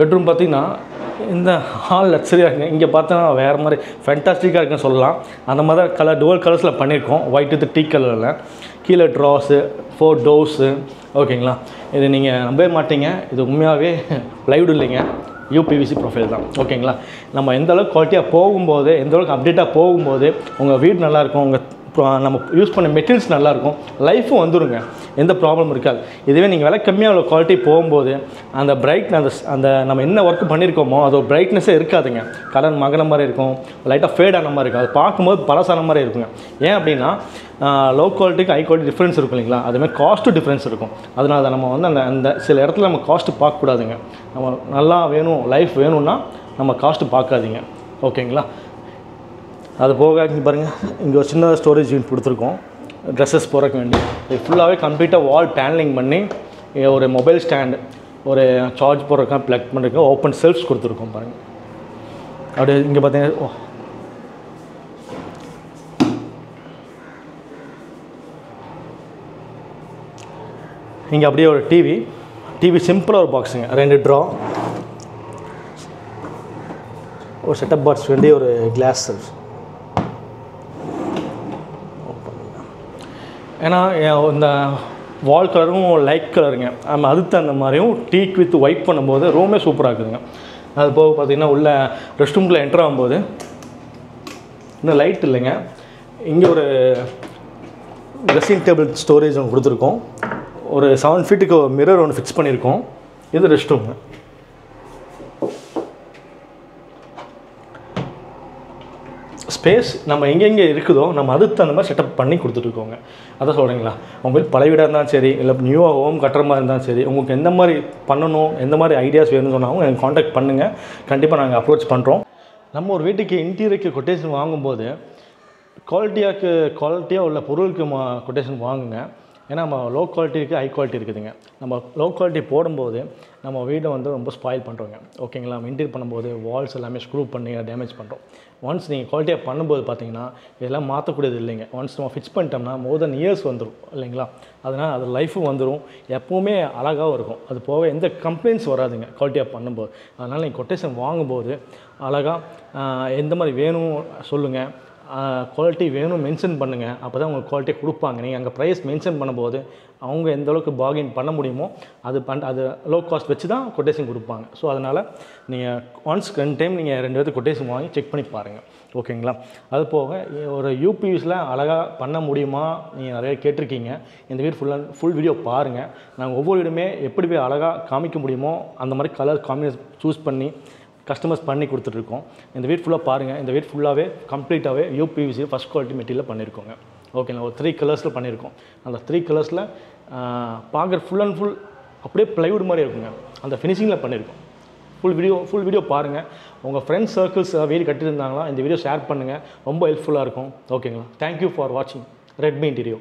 Bedroom பார்த்தீங்கன்னா இந்த hall லக்ஸரியாக இருக்குங்க. இங்கே பார்த்தோன்னா வேறு மாதிரி ஃபென்டாஸ்டிக்காக இருக்குன்னு சொல்லலாம். அந்த மாதிரி தான் கலர் டுவல் கலர்ஸில் பண்ணியிருக்கோம். ஒயிட் வித் டீ கலரில் கீழே ட்ராஸு ஃபோர் டோர்ஸு ஓகேங்களா இது நீங்கள் நம்பவே மாட்டீங்க. இது உண்மையாகவே லைவ்டு இல்லைங்க. யூபிவிசி ப்ரொஃபைல் தான். ஓகேங்களா நம்ம எந்த அளவுக்கு குவாலிட்டியாக போகும்போது எந்தளவுக்கு அப்டேட்டாக போகும்போது உங்கள் வீடு நல்லாயிருக்கும் உங்கள் நம்ம யூஸ் பண்ண மெட்டீரியல்ஸ் நல்லாயிருக்கும் லைஃப்பும் வந்துருங்க. எந்த ப்ராப்ளம் இருக்காது. இதுவே நீங்கள் விலை கம்மியாக உள்ள குவாலிட்டி போகும்போது அந்த பிரைட் அந்த அந்த நம்ம என்ன ஒர்க் பண்ணியிருக்கோமோ அது ஒரு பிரைட்னஸே இருக்காதுங்க. கலர் மகன மாதிரி இருக்கும். லைட்டாக ஃபேட் ஆன மாதிரி இருக்கும். அது பார்க்கும்போது பழசான மாதிரி இருக்குங்க. ஏன் அப்படின்னா லோ குவாலிட்டிக்கு ஹை குவாலிட்டி டிஃப்ரென்ஸ் இருக்கும் இல்லைங்களா? அதுமாதிரி காஸ்ட்டு டிஃப்ரென்ஸ் இருக்கும். அதனால தான் நம்ம வந்து அந்த அந்த சில இடத்துல நம்ம காஸ்ட்டு பார்க்கக்கூடாதுங்க நம்ம நல்லா வேணும் லைஃப் வேணும்னா நம்ம காஸ்ட்டு பார்க்காதீங்க. ஓகேங்களா அது போக இங்கே பாருங்கள் இங்கே ஒரு சின்ன ஸ்டோரேஜ் யூனிட் கொடுத்துருக்கோம். ட்ரெஸ்ஸஸ் போகிறக்கு வேண்டி. இது ஃபுல்லாகவே கம்ப்ளீட்டாக வால் பேனலிங் பண்ணி ஒரு மொபைல் ஸ்டாண்டு ஒரு சார்ஜ் போடுறக்கா ப்ளக் பண்ணுறக்கா ஓப்பன் செல்ஃப்ஸ் கொடுத்துருக்கோம் பாருங்கள் அப்படியே இங்கே பார்த்தீங்கன்னா இங்கே அப்படியே ஒரு டிவி டிவி சிம்பிளாக ஒரு பாக்ஸுங்க ரெண்டு ட்ரா ஒரு செட்டப் பாக்ஸ் வேண்டிய ஒரு கிளாஸ் செல்ஃப் ஏன்னா இந்த வால் கலரும் லைட் கலருங்க நம்ம அதுக்கு தகுந்த மாதிரியும் டீக் வித் ஒயிட் பண்ணும்போது ரூமே சூப்பராக இருக்குதுங்க. அது போக பார்த்தீங்கன்னா உள்ள ரெஸ்ட் ரூம்குள்ளே என்டர் ஆகும்போது இன்னும் லைட் இல்லைங்க. இங்கே ஒரு ட்ரெஸ்ஸிங் டேபிள் ஸ்டோரேஜ் ஒன்று கொடுத்துருக்கோம். ஒரு செவன் ஃபீட்டுக்கு மிரர் ஒன்று ஃபிக்ஸ் பண்ணியிருக்கோம். இது ரெஸ்ட் ரூமு ஸ்பேஸ் நம்ம எங்கெங்கே இருக்குதோ நம்ம அதுக்கு தகுந்த மாதிரி செட்டப் பண்ணி கொடுத்துட்ருக்கோங்க அதான் சொல்கிறீங்களா உங்களுக்கு பழைய வீடாக இருந்தாலும் சரி இல்லை நியூவாக ஹோம் கட்டுற மாதிரி இருந்தாலும் சரி உங்களுக்கு எந்த மாதிரி பண்ணணும் எந்த மாதிரி ஐடியாஸ் வேணும்னு சொன்னாலும் எனக்கு காண்டாக்ட் பண்ணுங்கள் கண்டிப்பாக நாங்கள் அப்ரோச் பண்ணுறோம் நம்ம ஒரு வீட்டுக்கு இன்டீரியருக்கு கொட்டேஷன் வாங்கும்போது குவாலிட்டியாக்கு குவாலிட்டியாக உள்ள பொருளுக்கு மா கொட்டேஷன் வாங்குங்க. ஏன்னா நம்ம லோ குவாலிட்டி இருக்குது ஹை குவாலிட்டி இருக்குதுங்க. நம்ம லோ குவாலிட்டி போடும்போது நம்ம வீடை வந்து ரொம்ப ஸ்பாயில் பண்ணுறோங்க ஓகேங்களா நம்ம இன்டீர் பண்ணும்போது வால்ஸ் எல்லாமே ஸ்க்ரூ பண்ணி டேமேஜ் பண்ணுறோம் ஒன்ஸ் நீங்கள் குவாலிட்டியாக பண்ணும்போது பார்த்தீங்கன்னா இதெல்லாம் மாற்றக்கூடியது இல்லைங்க. ஒன்ஸ் நம்ம ஃபிக்ஸ் பண்ணிட்டோம்னா மோர் தென் இயர்ஸ் வந்துடும் இல்லைங்களா? அதனால் அது லைஃபும் வந்துடும் எப்போவுமே அழகாகவும் இருக்கும். அது போக எந்த கம்ப்ளைண்ட்ஸ் வராதுங்க குவாலிட்டியாக பண்ணும்போது. அதனால் நீங்கள் கொட்டேஷன் வாங்கும்போது அழகாக எந்த மாதிரி வேணும் சொல்லுங்கள் குவாலிட்டி வேணும் மென்ஷன் பண்ணுங்கள் அப்போ தான் உங்களுக்கு குவாலிட்டி கொடுப்பாங்க. நீங்கள் அங்கே ப்ரைஸ் மென்ஷன் பண்ணும்போது அவங்க எந்த அளவுக்கு பார்கின் பண்ண முடியுமோ அது பண் அது லோ காஸ்ட் வச்சு தான் கொட்டேஷன் கொடுப்பாங்க. ஸோ அதனால் நீங்கள் ஒன்ஸ் ரெண்டு டைம் நீங்கள் ரெண்டு பேர்த்து கொட்டேஷன் வாங்கி செக் பண்ணி பாருங்கள் ஓகேங்களா? அது போக ஒரு யூபிஎஸில் அழகாக பண்ண முடியுமா? நீங்கள் நிறைய கேட்டிருக்கீங்க. இந்த வீடு ஃபுல்லாக ஃபுல் வீடியோ பாருங்கள் நாங்கள் ஒவ்வொரு வீடுமே எப்படி போய் அழகாக காமிக்க முடியுமோ அந்த மாதிரி கலர் காம்பினேஷன் சூஸ் பண்ணி கஸ்டமர்ஸ் பண்ணி கொடுத்துட்ருக்கோம். இந்த வீட் ஃபுல்லாக பாருங்கள் இந்த வீட் ஃபுல்லாகவே கம்ப்ளீட்டாகவே யூபிவிசி ஃபஸ்ட் குவாலிட்டி மெட்டீரியல் பண்ணியிருக்கோங்க ஓகேங்களா ஒரு த்ரீ கலர்ஸில் பண்ணியிருக்கோம் அந்த த்ரீ கலர்ஸில் பார்க்குற ஃபுல் அண்ட் ஃபுல் அப்படியே ப்ளைவுட் மாதிரி இருக்குங்க. அந்த ஃபினிஷிங்கில் பண்ணியிருக்கோம் ஃபுல் வீடியோ ஃபுல் வீடியோ பாருங்கள் உங்கள் ஃப்ரெண்ட்ஸ் சர்க்கிள்ஸ் வீடு கட்டியிருந்தாங்களா? இந்த வீடியோ ஷேர் பண்ணுங்கள் ரொம்ப ஹெல்ப்ஃபுல்லாக இருக்கும். ஓகேங்களா தேங்க்யூ ஃபார் வாட்சிங் ரெட்மி இன்டீரியோ